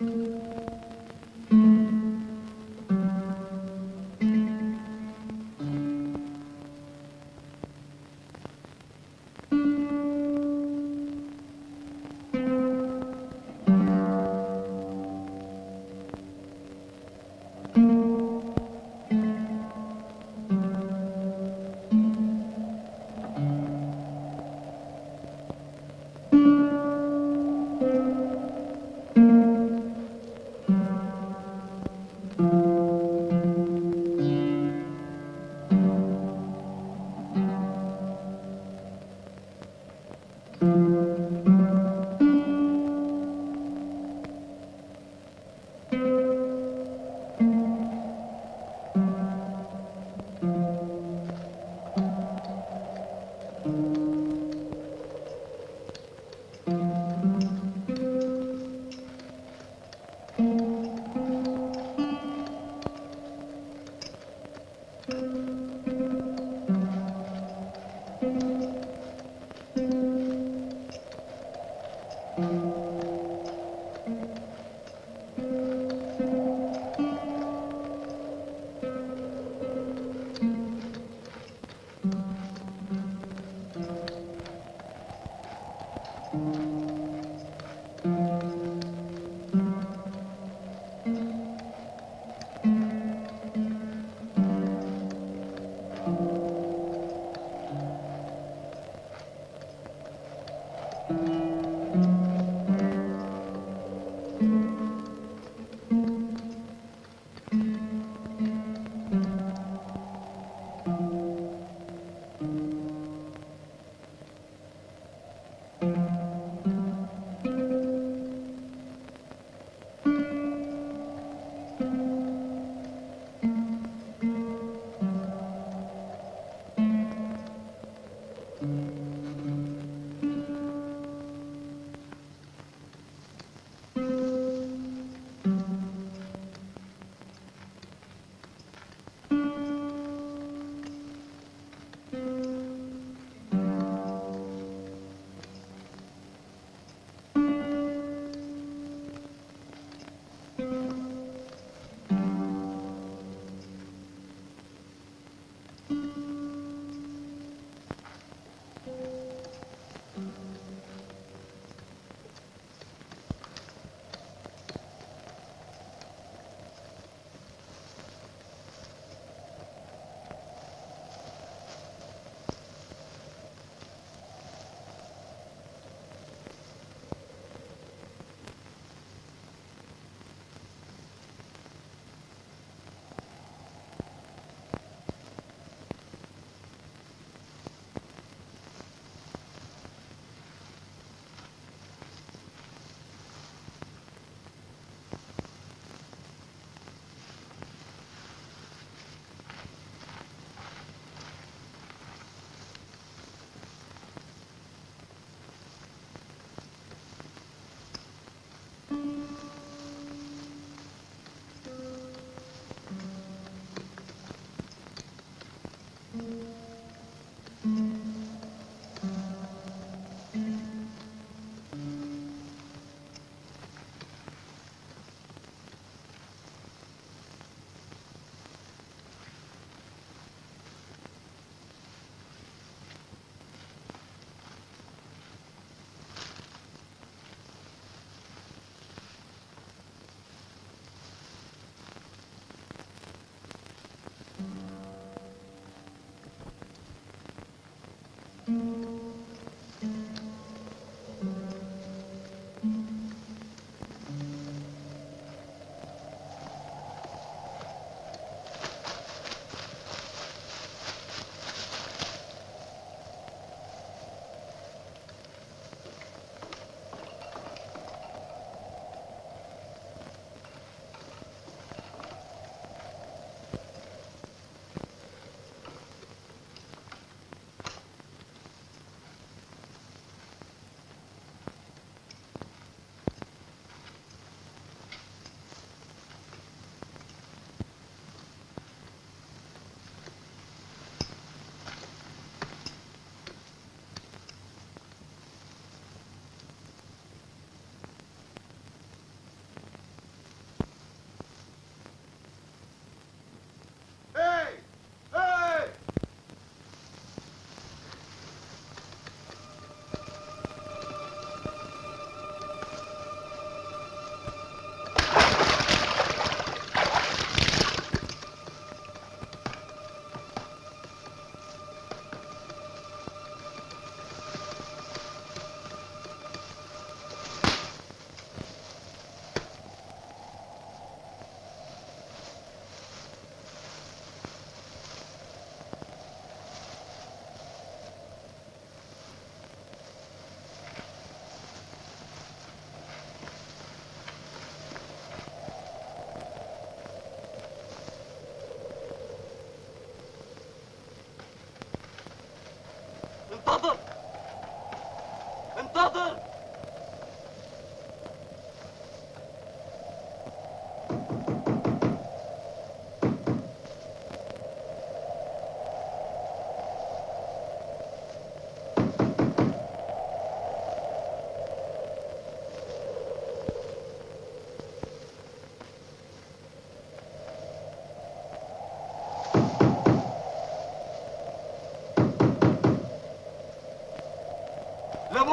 Mm-hmm.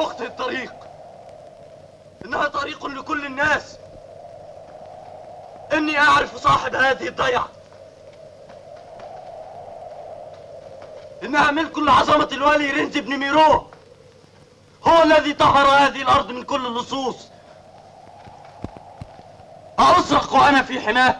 أخطئ الطريق إنها طريق لكل الناس. إني أعرف صاحب هذه الضيعة. إنها ملك لعظمة الوالي رنز بن ميرو. هو الذي طهر هذه الأرض من كل اللصوص. أسرق وأنا في حماة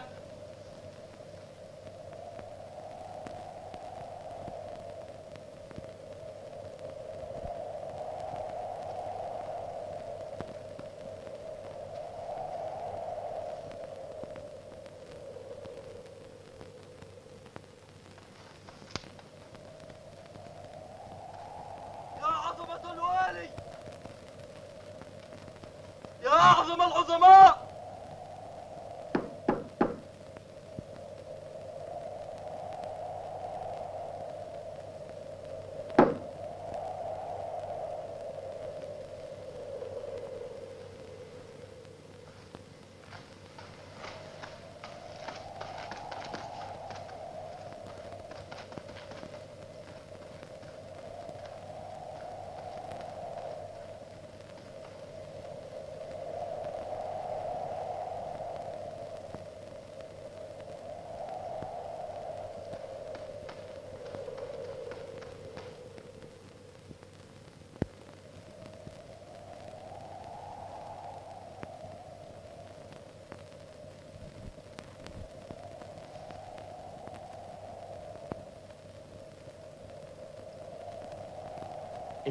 يا عظمة الوالي يا أعظم العظماء.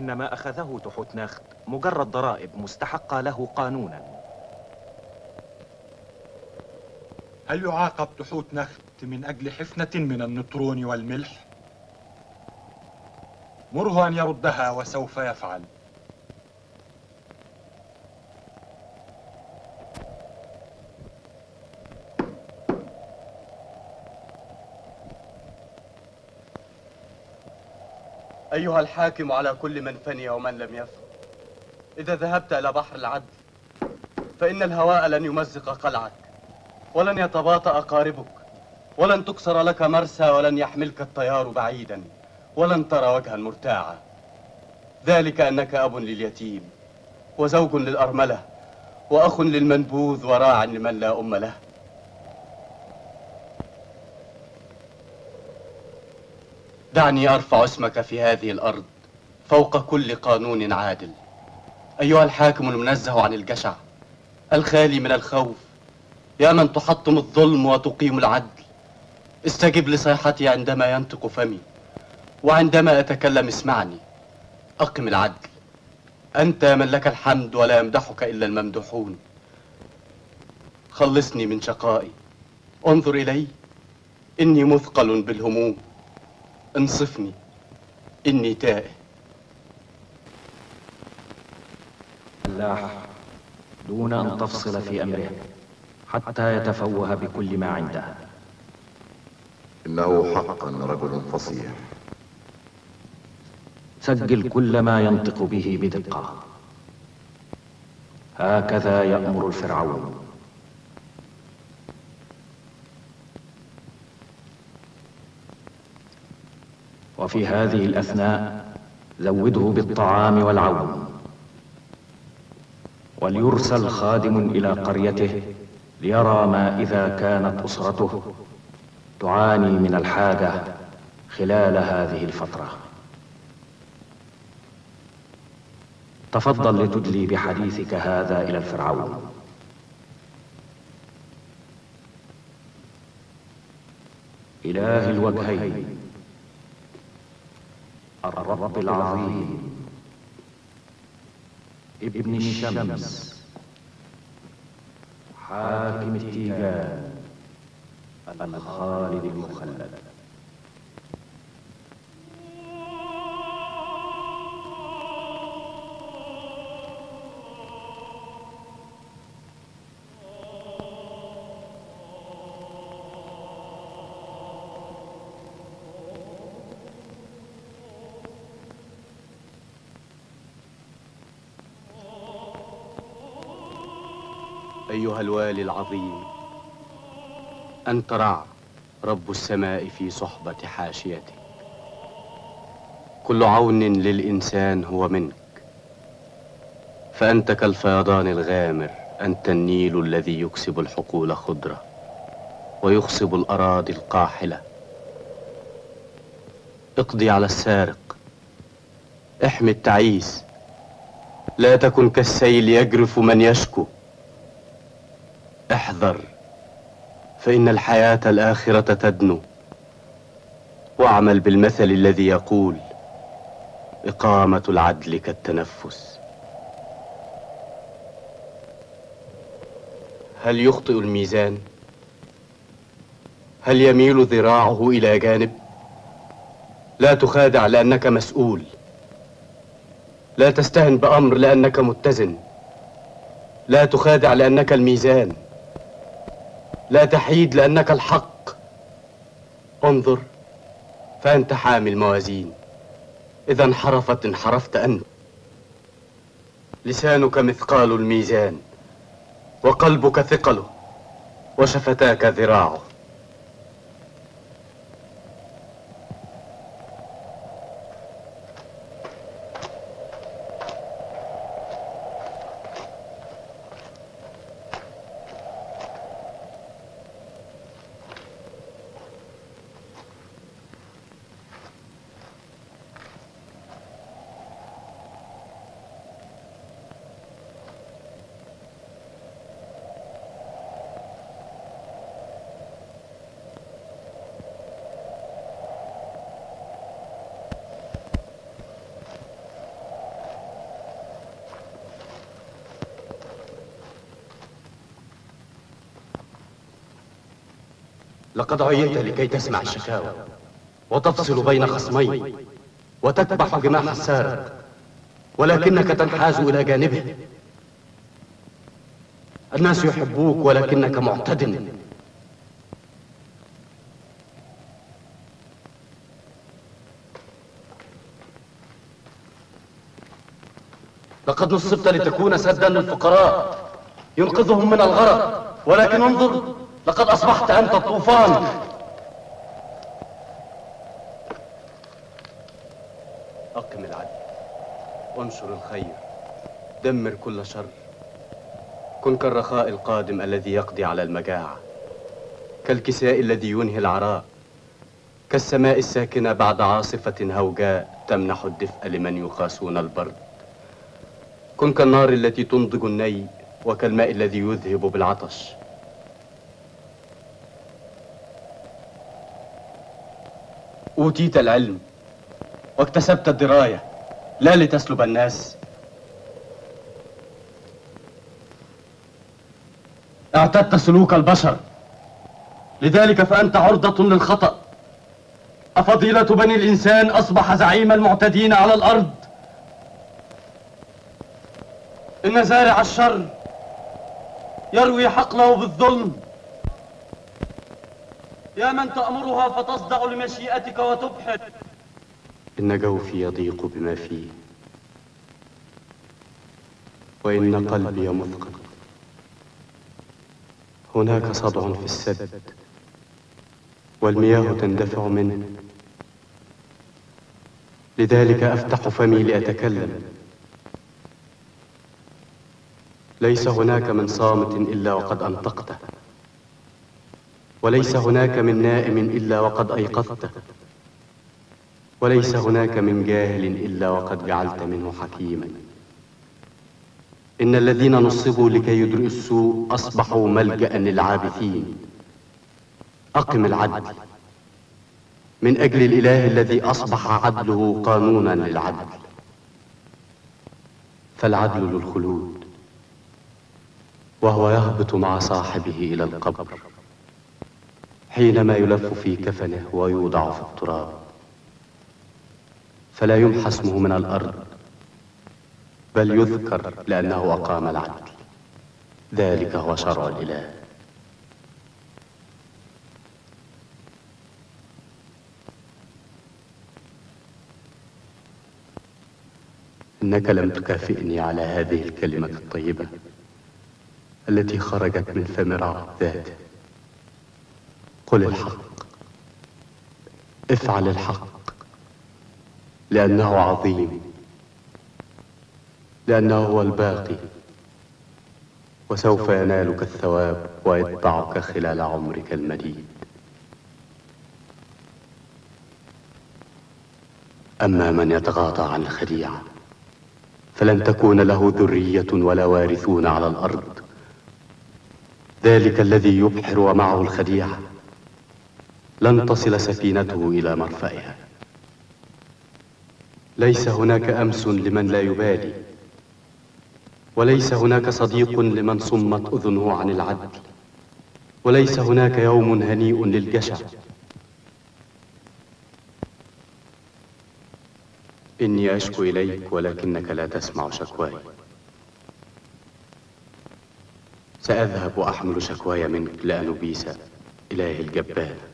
إن ما أخذه تحتنخت مجرد ضرائب مستحقة له قانونا هل يعاقب تحوت نخت من أجل حفنة من النطرون والملح؟ مره أن يردها وسوف يفعل أيها الحاكم على كل من فني ومن لم يفن. إذا ذهبت إلى بحر العدل فإن الهواء لن يمزق قلعك ولن يتباطأ قاربك ولن تكسر لك مرسى ولن يحملك الطيار بعيدا ولن ترى وجها مرتاعا. ذلك أنك أب لليتيم وزوج للأرملة وأخ للمنبوذ وراع لمن لا أم له. دعني أرفع اسمك في هذه الأرض فوق كل قانون عادل. أيها الحاكم المنزه عن الجشع الخالي من الخوف يا من تحطم الظلم وتقيم العدل. استجب لصيحتي عندما ينطق فمي وعندما أتكلم اسمعني. أقم العدل. أنت من لك الحمد ولا يمدحك إلا الممدوحون. خلصني من شقائي. انظر إلي إني مثقل بالهموم. انصفني. إني تائه. فلاح دون أن تفصل في أمره. حتى يتفوه بكل ما عنده. إنه حقا رجل فصيح. سجل كل ما ينطق به بدقة. هكذا يأمر الفرعون. وفي هذه الأثناء زوده بالطعام والعون. وليرسل خادم إلى قريته ليرى ما إذا كانت أسرته تعاني من الحاجة خلال هذه الفترة. تفضل لتدلي بحديثك هذا إلى الفرعون. إله الوجهين. الرب العظيم. ابن الشمس حاكم التيجان. الخالد المخلد. أيها الوالي العظيم أنت رع رب السماء في صحبة حاشيتك. كل عون للإنسان هو منك. فأنت كالفيضان الغامر أنت النيل الذي يكسب الحقول خضرة ويخصب الأراضي القاحلة. اقضي على السارق احمي التعيس. لا تكن كالسيل يجرف من يشكو. احذر فإن الحياة الآخرة تدنو. واعمل بالمثل الذي يقول إقامة العدل كالتنفس. هل يخطئ الميزان؟ هل يميل ذراعه إلى جانب؟ لا تخادع لأنك مسؤول. لا تستهن بأمر لأنك متزن. لا تخادع لأنك الميزان. لا تحيد لأنك الحق. انظر فأنت حامل موازين. إذا انحرفت انحرفت أنت. لسانك مثقال الميزان وقلبك ثقله وشفتاك ذراعه. لقد عينت لكي تسمع الشكاوى وتفصل بين خصمين وتكبح جماح السارق ولكنك تنحاز إلى جانبه. الناس يحبوك ولكنك معتد. لقد نصبت لتكون سدا للفقراء ينقذهم من الغرق ولكن انظر لقد أصبحت أنت الطوفان أقم العدل. وانشر الخير. دمر كل شر. كن كالرخاء القادم الذي يقضي على المجاعة. كالكساء الذي ينهي العراء. كالسماء الساكنة بعد عاصفة هوجاء تمنح الدفء لمن يقاسون البرد. كن كالنار التي تنضج الني وكالماء الذي يذهب بالعطش. أوتيت العلم واكتسبت الدراية لا لتسلب الناس. اعتدت سلوك البشر. لذلك فأنت عرضة للخطأ. أفضيلة بني الإنسان أصبح زعيم المعتدين على الأرض. إن زارع الشر يروي حقله بالظلم. يا من تأمرها فتصدع لمشيئتك وتبحث. إن جوفي يضيق بما فيه وإن قلبي مثقل هناك صدع في السد والمياه تندفع منه. لذلك أفتح فمي لأتكلم. ليس هناك من صامت إلا وقد أنطقته. وليس هناك من نائم إلا وقد أيقظته وليس هناك من جاهل إلا وقد جعلت منه حكيما. إن الذين نصبوا لكي يدرئوا السوء أصبحوا ملجأ للعابثين. أقم العدل. من أجل الإله الذي أصبح عدله قانونا للعدل. فالعدل للخلود. وهو يهبط مع صاحبه إلى القبر. حينما يلف في كفنه ويوضع في التراب. فلا يمحى اسمه من الأرض بل يذكر لأنه أقام العدل. ذلك هو شرع الإله. إنك لم تكافئني على هذه الكلمة الطيبة التي خرجت من فم رب ذاته. قل الحق. افعل الحق. لأنه عظيم. لأنه هو الباقي. وسوف ينالك الثواب ويتبعك خلال عمرك المديد. أما من يتغاضى عن الخديعة فلن تكون له ذرية ولا وارثون على الأرض. ذلك الذي يبحر ومعه الخديعة لن تصل سفينته إلى مرفأها. ليس هناك أمس لمن لا يبالي وليس هناك صديق لمن صمت أذنه عن العدل وليس هناك يوم هنيء للجشع. إني أشكو إليك ولكنك لا تسمع شكواي. سأذهب وأحمل شكواي منك لأنبيس إله الجبار.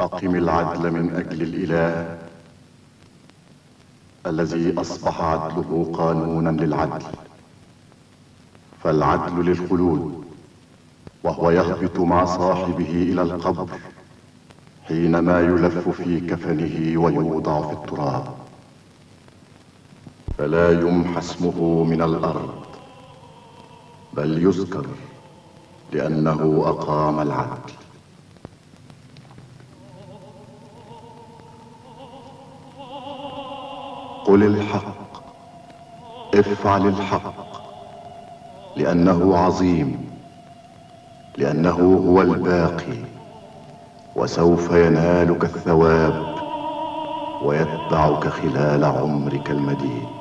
أقم العدل من أجل الإله الذي أصبح عدله قانونا للعدل. فالعدل للخلود وهو يهبط مع صاحبه إلى القبر حينما يلف في كفنه ويوضع في التراب. فلا يمحى اسمه من الأرض بل يذكر لأنه أقام العدل. قل الحق. افعل الحق. لأنه عظيم. لأنه هو الباقي. وسوف ينالك الثواب ويتبعك خلال عمرك المديد.